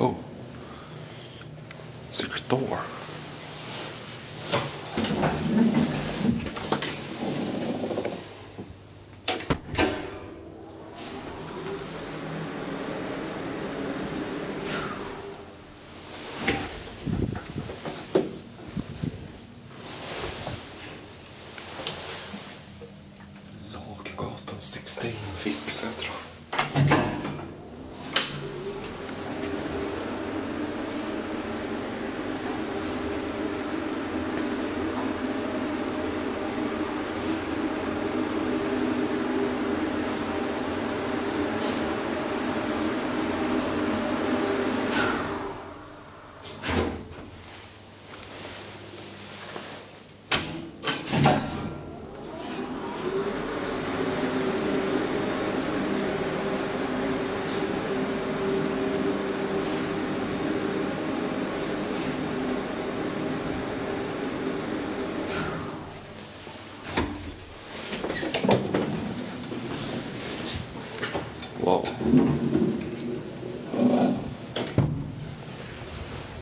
Oh. Secret door. Laggatan 16, Fisksätra. Whoa.